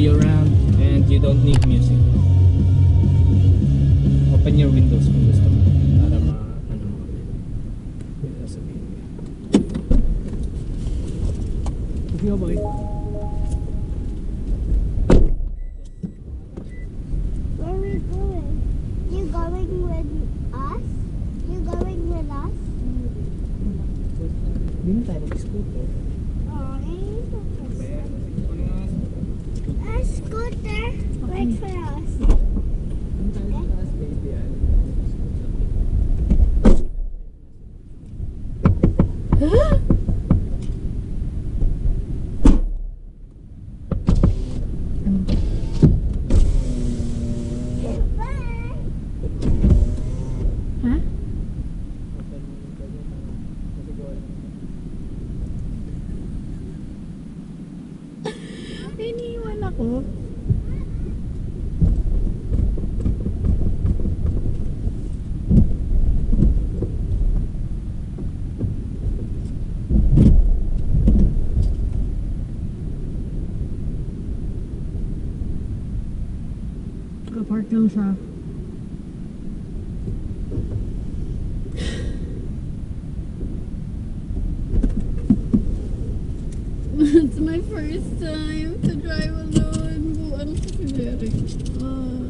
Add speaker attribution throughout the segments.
Speaker 1: You around and you don't need music. Open your windows kung gusto mo para ma ano mo. Wait, sasabihin ko. Sige ka, boy.
Speaker 2: Where are we going? You going with us? You going with us?
Speaker 1: Hindi na tayo mag-scooter.
Speaker 2: Oh, A scooter. Wait for us.
Speaker 1: Hindi tayo sa taas, baby. ah.
Speaker 2: Bye.
Speaker 3: Ha? Ako. Kapark lang siya. It's my first time to drive alone. Buwan ko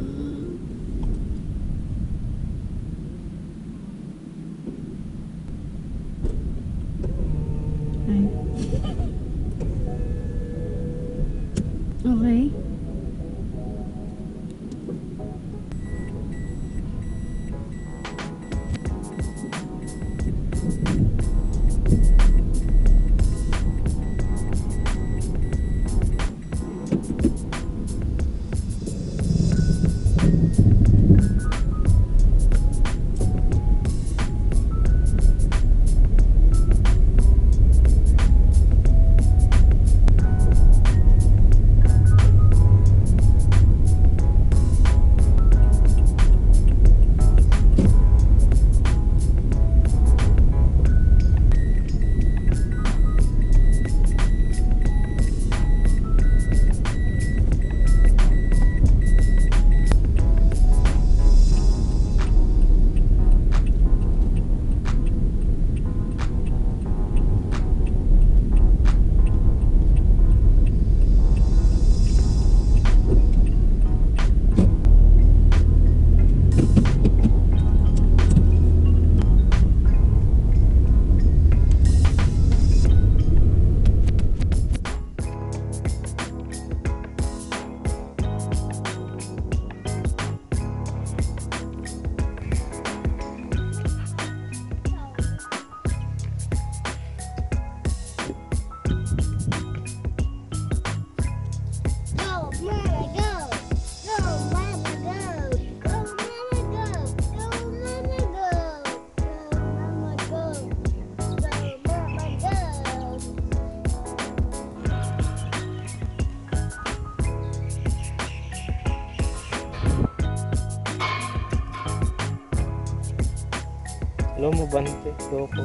Speaker 1: mo, bante. Loko.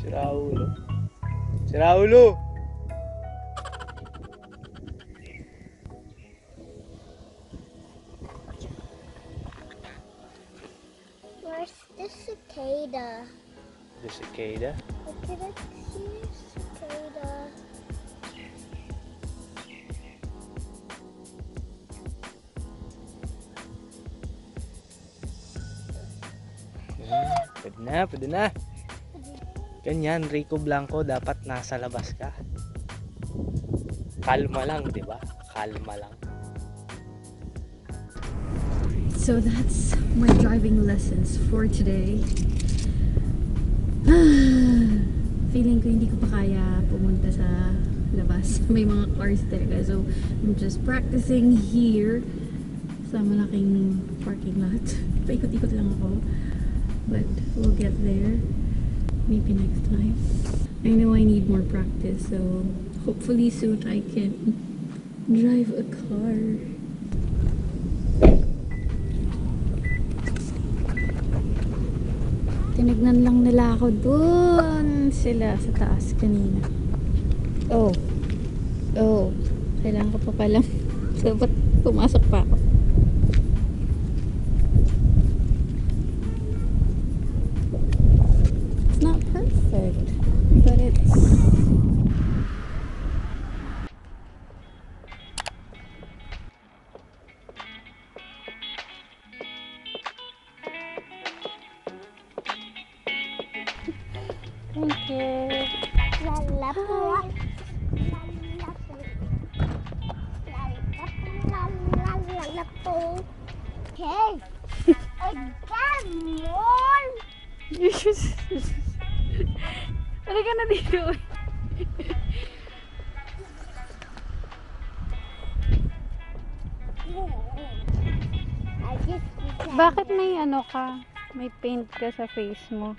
Speaker 1: Si Raulo. Si Raulo!
Speaker 2: Where's the cicada?
Speaker 1: The cicada.
Speaker 2: Look at it.
Speaker 1: Na, pwede na. Ganyan, Rico Blanco, dapat nasa labas ka. Kalma lang, di ba? Kalma lang.
Speaker 3: So that's my driving lessons for today. Feeling ko hindi ko pa kaya pumunta sa labas. May mga cars talaga. So I'm just practicing here sa malaking parking lot. Paikot-ikot lang ako. But we'll get there. Maybe next time. I know I need more practice. So hopefully soon I can drive a car. Tinignan lang nila ako dun sila sa taas kanina. Oh. Oh. Kailangan ko pa palang dapat pumasok pa ako.
Speaker 2: Lalapo. Okay. Again, more.
Speaker 3: Halika na dito.
Speaker 2: I just
Speaker 3: Bakit may ano ka? May paint ka sa face mo.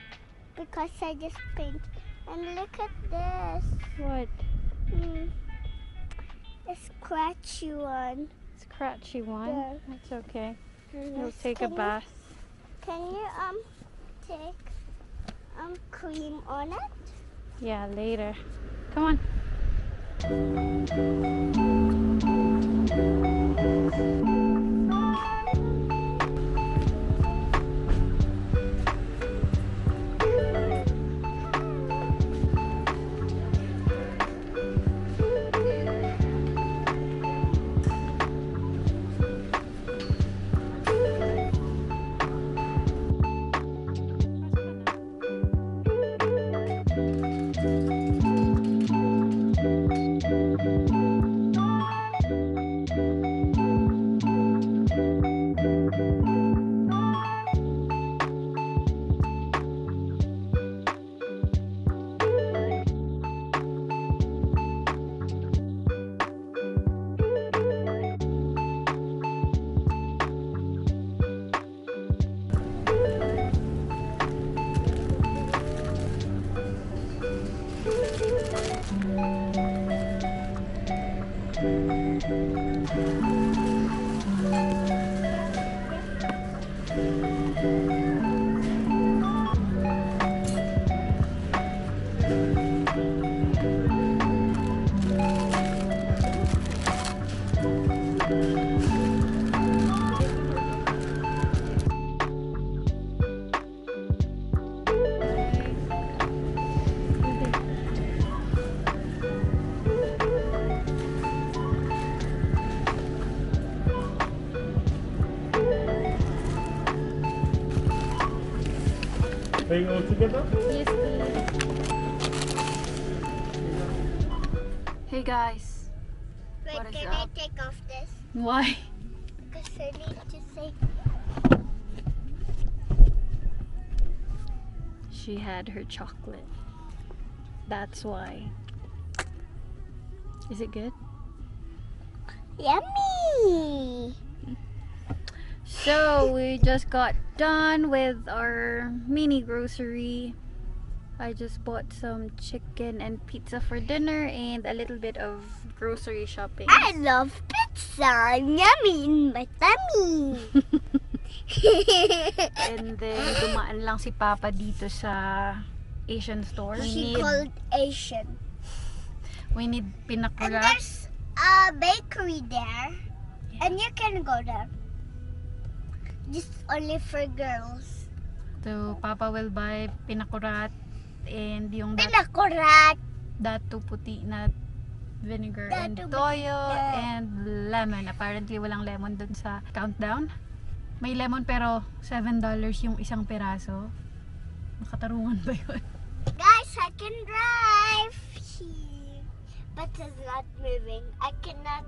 Speaker 2: Because I just paint. And look at this.
Speaker 3: What?
Speaker 2: Hmm. A scratchy one.
Speaker 3: It's scratchy one?
Speaker 2: Yeah.
Speaker 3: That's okay. You'll take a
Speaker 2: can you-
Speaker 3: bath.
Speaker 2: Can you um take um cream on it?
Speaker 3: Yeah, later. Come on.
Speaker 4: Are you all together?
Speaker 3: Yes, please. Hey guys.
Speaker 2: Wait,
Speaker 3: What is
Speaker 2: can
Speaker 3: up?
Speaker 2: I take off this?
Speaker 3: Why?
Speaker 2: Because I need to say
Speaker 3: She had her chocolate. That's why. Is it good?
Speaker 2: yummy.
Speaker 3: So we just got done with our mini grocery. I just bought some chicken and pizza for dinner and a little bit of grocery shopping.
Speaker 2: I love pizza. Yummy in my tummy.
Speaker 3: And then dumaan lang si Papa dito sa Asian store. We
Speaker 2: she
Speaker 3: need,
Speaker 2: called Asian.
Speaker 3: we need
Speaker 2: And there's a bakery there. And you can go there. Just only for girls.
Speaker 3: So Papa will buy pinakurat and yung dat,
Speaker 2: Pinakurat.
Speaker 3: datu puti na vinegar and
Speaker 2: Datu puti
Speaker 3: toyo
Speaker 2: na.
Speaker 3: and lemon. Apparently walang lemon dun sa countdown. May lemon pero $7 yung isang peraso. Makatarungan ba yun?
Speaker 2: Guys, I can drive. But it's not moving. I cannot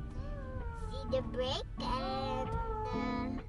Speaker 2: see the brake and